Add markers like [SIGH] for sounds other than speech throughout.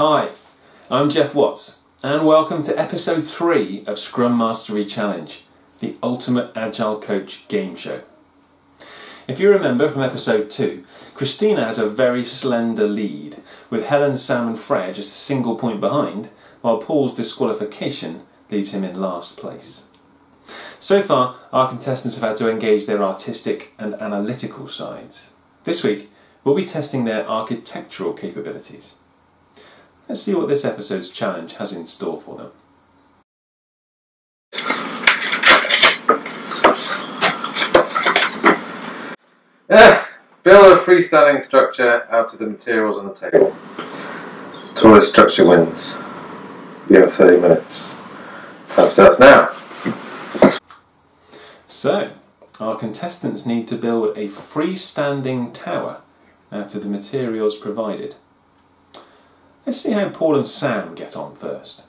I'm Geoff Watts, and welcome to episode 3 of Scrum Mastery Challenge, the ultimate agile coach game show. If you remember from episode 2, Christina has a very slender lead, with Helen, Sam, and Fred just a single point behind, while Paul's disqualification leaves him in last place. So far, our contestants have had to engage their artistic and analytical sides. This week, we'll be testing their architectural capabilities. Let's see what this episode's challenge has in store for them. Yeah, build a freestanding structure out of the materials on the table. Tallest structure wins. You have 30 minutes. Time starts now. So, our contestants need to build a freestanding tower out of the materials provided. Let's see how Paul and Sam get on first.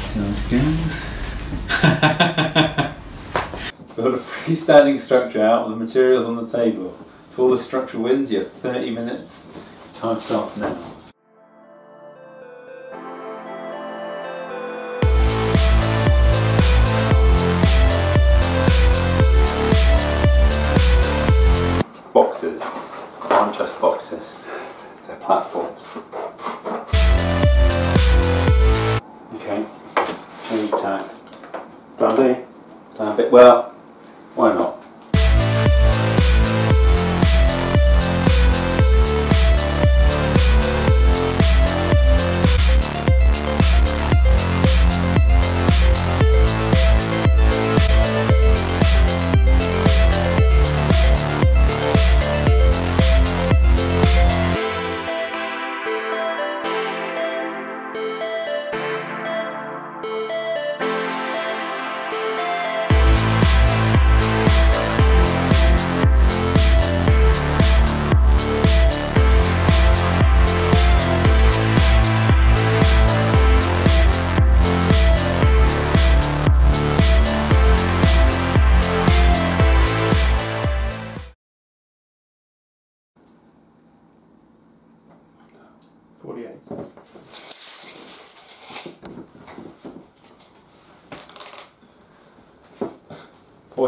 Sounds good. [LAUGHS] Build a freestanding structure out of the materials on the table. If all the structure wins, you have 30 minutes. Time starts now.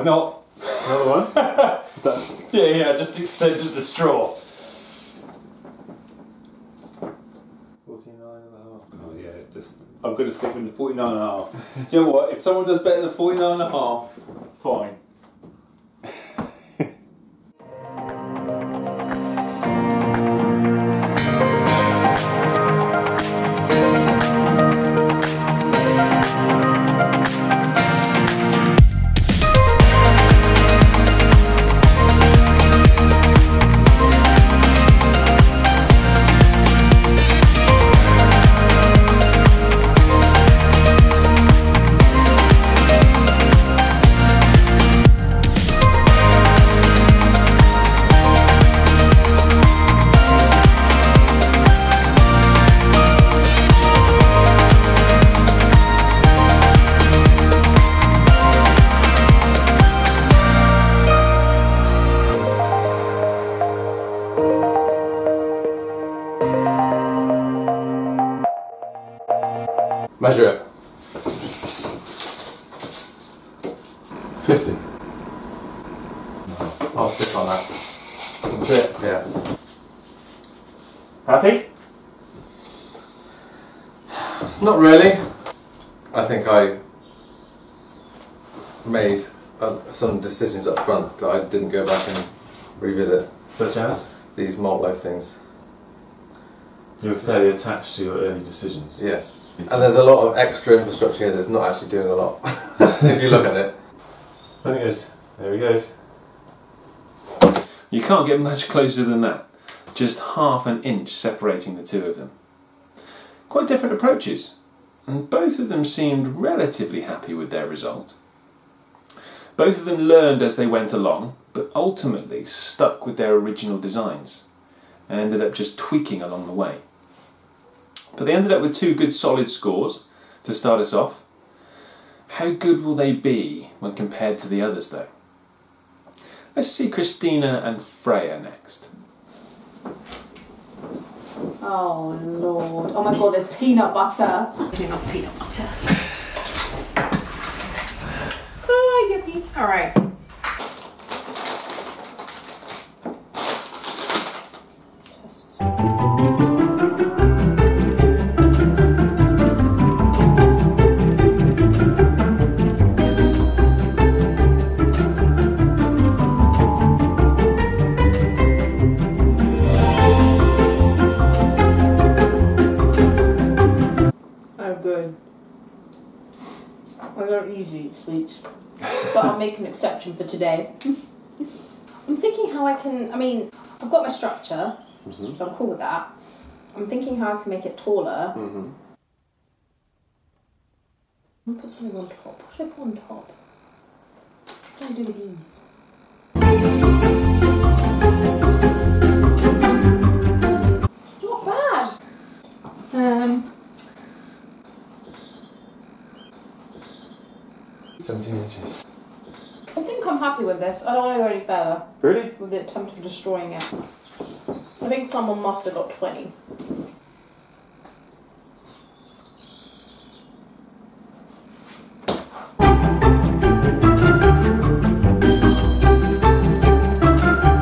Not? Another one? [LAUGHS] Yeah, yeah, just extended the straw. Forty-nine and a half. Oh yeah, it's just I'm gonna stick with the 49 and a half. Do you know what? If someone does better than 49 and a half, Measure it. 50. I'll stick on that. That's it. Yeah. Happy? Not really. I think I made uh, some decisions up front that I didn't go back and revisit. Such as? These malt loaf things. You were fairly attached to your early decisions. Yes. And there's a lot of extra infrastructure here that's not actually doing a lot. [LAUGHS] if you look at it. I think it is. There he goes. You can't get much closer than that. Just half an inch separating the two of them. Quite different approaches, and both of them seemed relatively happy with their result. Both of them learned as they went along, but ultimately stuck with their original designs and ended up just tweaking along the way. But they ended up with two good solid scores to start us off. How good will they be when compared to the others, though? Let's see Christina and Freya next. Oh lord. Oh my god, there's peanut butter. Putting on peanut butter. Ah, oh, yippee. Alright. For today. I'm thinking how I can. I mean, I've got my structure, so I'm cool with that. I'm thinking how I can make it taller. Mm-hmm. I'll put something on top. What should I put on top? What do I do with these? Not bad. Um. 17 inches. I think I'm happy with this. I don't want to go any further Really? with the attempt of destroying it. I think someone must have got 20.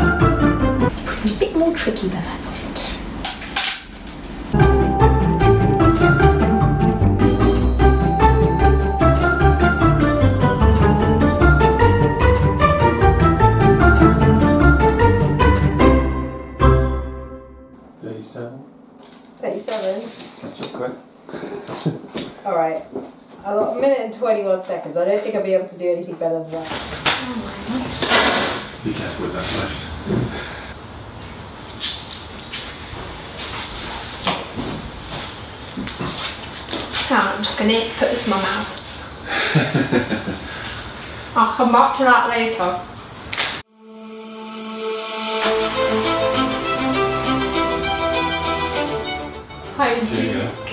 A bit more tricky I don't think I'll be able to do anything better than that. Be careful with that knife. Now I'm just gonna put this in my mouth. [LAUGHS] I'll come back to that later. Hi, Yes.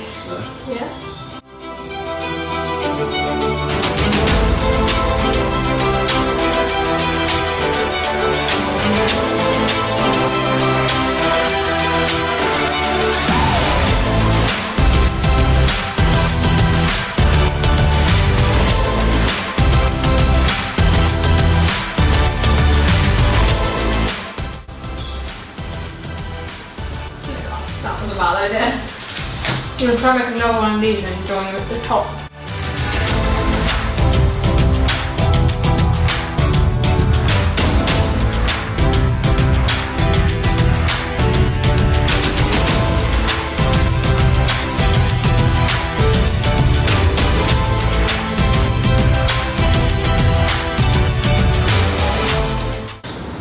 Gonna try and make another one of these and join at the top.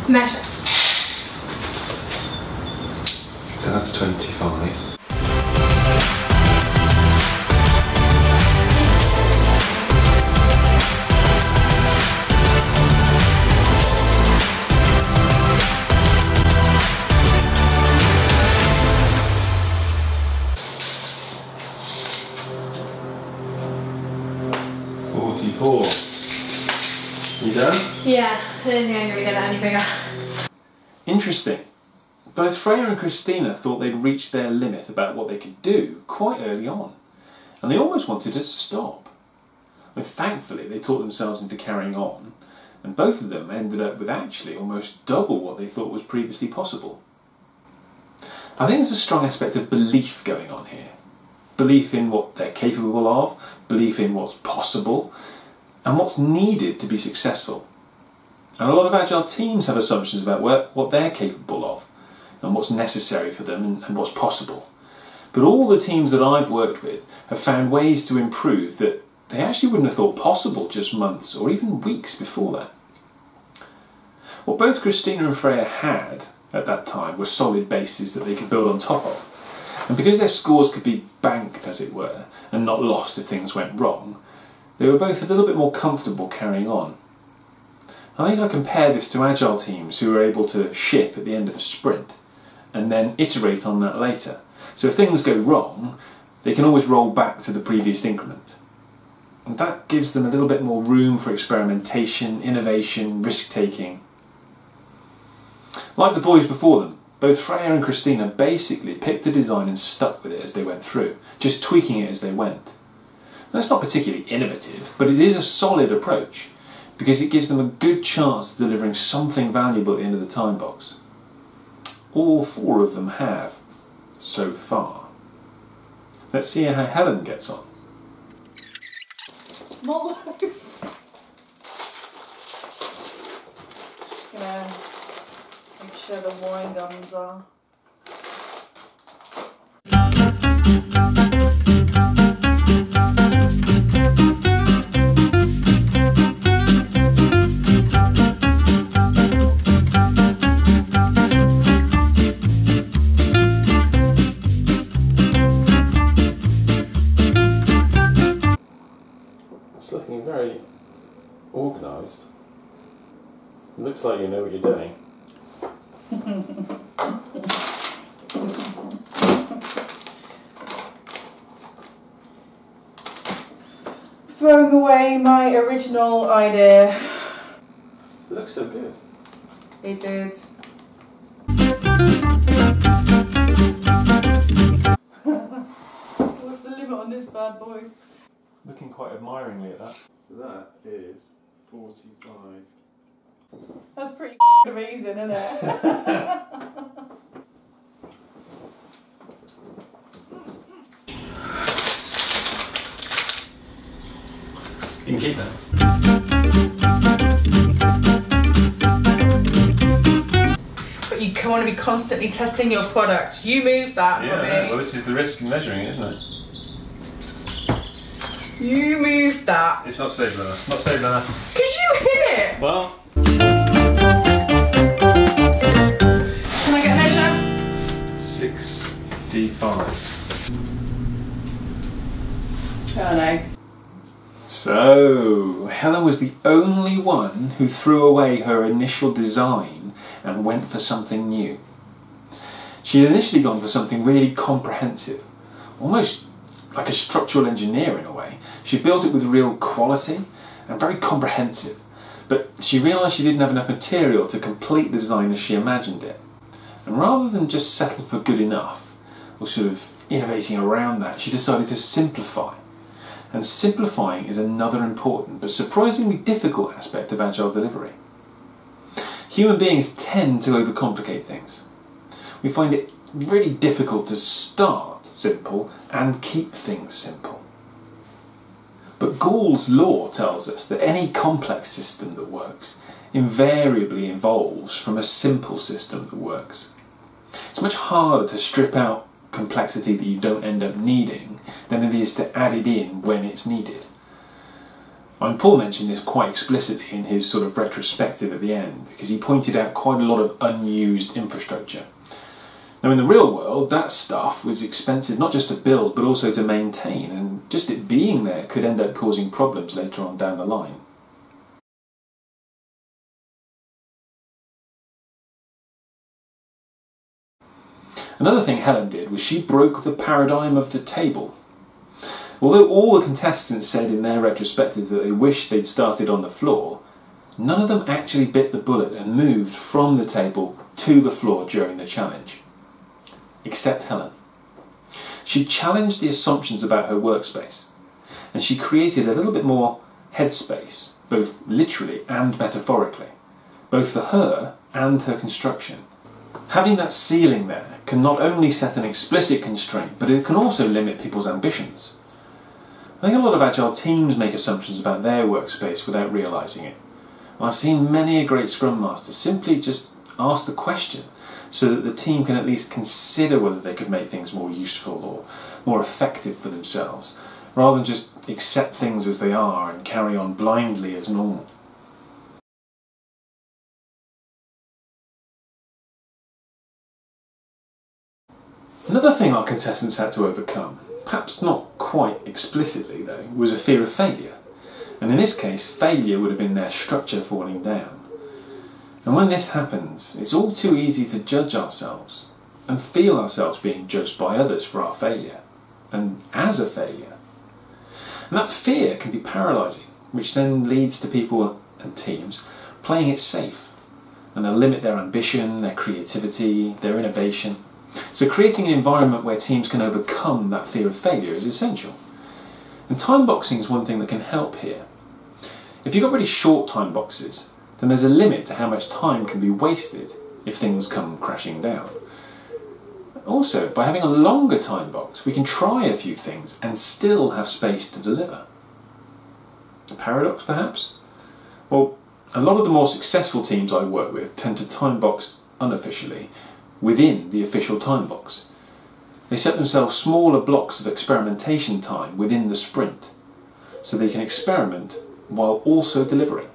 Measure. That's 25. Interesting. Both Freya and Christina thought they'd reached their limit about what they could do quite early on, and they almost wanted to stop. Mean, thankfully, they talked themselves into carrying on, and both of them ended up with actually almost double what they thought was previously possible. I think there's a strong aspect of belief going on here belief in what they're capable of, belief in what's possible, and what's needed to be successful. And a lot of agile teams have assumptions about what, what they're capable of and what's necessary for them and, and what's possible. But all the teams that I've worked with have found ways to improve that they actually wouldn't have thought possible just months or even weeks before that. What both Christina and Freya had at that time were solid bases that they could build on top of. And because their scores could be banked, as it were, and not lost if things went wrong, they were both a little bit more comfortable carrying on. I think I compare this to agile teams who are able to ship at the end of a sprint and then iterate on that later. So if things go wrong, they can always roll back to the previous increment. And that gives them a little bit more room for experimentation, innovation, risk taking. Like the boys before them, Both Freya and Christina basically picked a design and stuck with it as they went through, just tweaking it as they went. That's not particularly innovative, but it is a solid approach because it gives them a good chance of delivering something valuable at the time box. All four of them have, so far. Let's see how Helen gets on. Malt [LAUGHS] loaf. Gonna make sure the wine gums are. Oh, original idea. It looks so good. It did. [LAUGHS] What's the limit on this bad boy? Looking quite admiringly at that. So that is 45. That's pretty [LAUGHS] amazing, isn't it? [LAUGHS] You can keep that. But you want to be constantly testing your product. You move that for me. this is the risk in measuring isn't it? You move that. It's not stable enough. Not stable enough. Could you hit it? Well, Can I get a measure? 65. Oh no. So, Helen was the only one who threw away her initial design and went for something new. She had initially gone for something really comprehensive, almost like a structural engineer in a way. She built it with real quality and very comprehensive, but she realised she didn't have enough material to complete the design as she imagined it. And rather than just settle for good enough, or sort of innovating around that, she decided to simplify. And simplifying is another important but surprisingly difficult aspect of agile delivery. Human beings tend to overcomplicate things. We find it really difficult to start simple and keep things simple. But Gall's law tells us that any complex system that works invariably evolves from a simple system that works. It's much harder to strip out complexity that you don't end up needing than it is to add it in when it's needed. Mean, Paul mentioned this quite explicitly in his sort of retrospective at the end because he pointed out quite a lot of unused infrastructure. Now, in the real world, that stuff was expensive not just to build but also to maintain, and just it being there could end up causing problems later on down the line. Another thing Helen did was she broke the paradigm of the table. Although all the contestants said in their retrospective that they wished they'd started on the floor, none of them actually bit the bullet and moved from the table to the floor during the challenge. Except Helen. She challenged the assumptions about her workspace, and she created a little bit more headspace, both literally and metaphorically, both for her and her construction. Having that ceiling there can not only set an explicit constraint, but it can also limit people's ambitions. I think a lot of agile teams make assumptions about their workspace without realizing it. And I've seen many a great Scrum Master simply just ask the question so that the team can at least consider whether they could make things more useful or more effective for themselves, rather than just accept things as they are and carry on blindly as normal. Another thing our contestants had to overcome, perhaps not quite explicitly though, was a fear of failure. And in this case, failure would have been their structure falling down. And when this happens, it's all too easy to judge ourselves and feel ourselves being judged by others for our failure and as a failure. And that fear can be paralysing, which then leads to people and teams playing it safe and they'll limit their ambition, their creativity, their innovation. So, creating an environment where teams can overcome that fear of failure is essential. And time boxing is one thing that can help here. If you've got really short time boxes, then there's a limit to how much time can be wasted if things come crashing down. Also, by having a longer time box, we can try a few things and still have space to deliver. A paradox, perhaps? Well, a lot of the more successful teams I work with tend to time box unofficially within the official time box. They set themselves smaller blocks of experimentation time within the sprint so they can experiment while also delivering.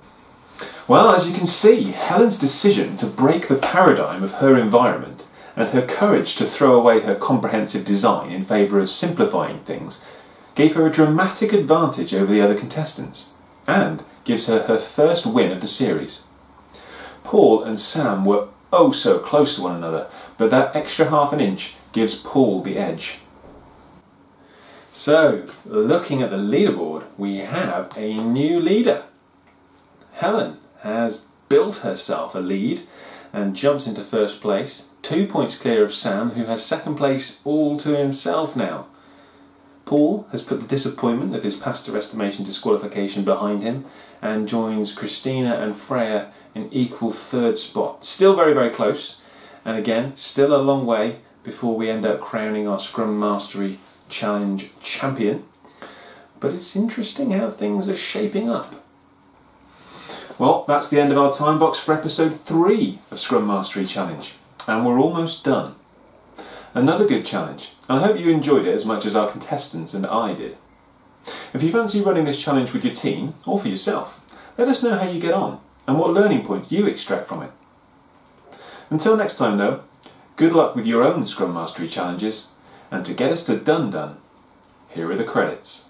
Well, as you can see, Helen's decision to break the paradigm of her environment and her courage to throw away her comprehensive design in favour of simplifying things gave her a dramatic advantage over the other contestants and gives her her first win of the series. Paul and Sam were oh so close to one another, but that extra half an inch gives Paul the edge. So, looking at the leaderboard, we have a new leader. Helen has built herself a lead and jumps into first place, two points clear of Sam, who has second place all to himself now. Paul has put the disappointment of his past estimation disqualification behind him and joins Christina and Freya in equal third spot. Still very, very close, and again, still a long way before we end up crowning our Scrum Mastery Challenge champion. But it's interesting how things are shaping up. Well, that's the end of our time box for episode 3 of Scrum Mastery Challenge, and we're almost done. Another good challenge, and I hope you enjoyed it as much as our contestants and I did. If you fancy running this challenge with your team, or for yourself, let us know how you get on and what learning points you extract from it. Until next time though, good luck with your own Scrum Mastery challenges, and to get us to Done Done, here are the credits.